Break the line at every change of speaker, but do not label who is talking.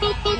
Beep, beep, beep.